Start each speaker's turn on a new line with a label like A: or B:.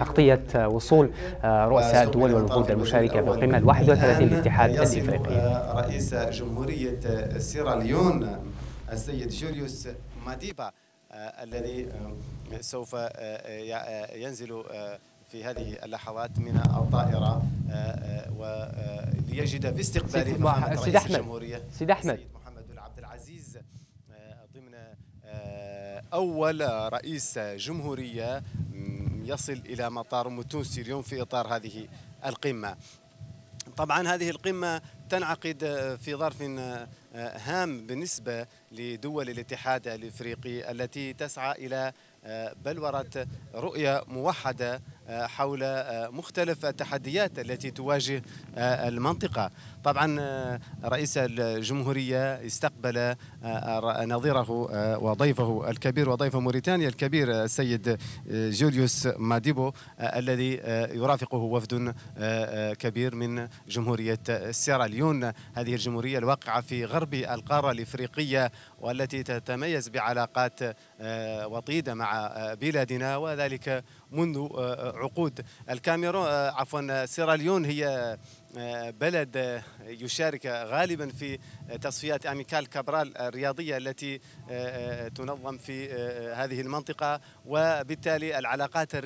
A: تغطية وصول رؤساء الدول والوفود المشاركة في القمة ال 31 للاتحاد الإفريقي.
B: رئيس جمهورية سيراليون السيد جوليوس ماديبا الذي سوف ينزل في هذه اللحظات من الطائرة وليجد في استقبال
A: سيد أحمد. سيد أحمد.
B: محمد بن عبد العزيز ضمن أول رئيس جمهورية يصل إلى مطار متونسي اليوم في إطار هذه القمة. طبعا هذه القمة تنعقد في ظرف هام بالنسبة لدول الاتحاد الإفريقي التي تسعى إلى بلورة رؤية موحدة حول مختلف التحديات التي تواجه المنطقة. طبعا رئيس الجمهورية استقبل نظيره وضيفه الكبير وضيف موريتانيا الكبير السيد جوليوس ماديبو الذي يرافقه وفد كبير من جمهورية سيراليون هذه الجمهورية الواقعة في غرب القارة الإفريقية والتي تتميز بعلاقات وطيدة مع بلادنا وذلك منذ عقود. الكاميرون عفوا سيراليون هي بلد يشارك غالبا في تصفيات أميكال كابرال الرياضية التي تنظم في هذه المنطقة وبالتالي العلاقات الرياضية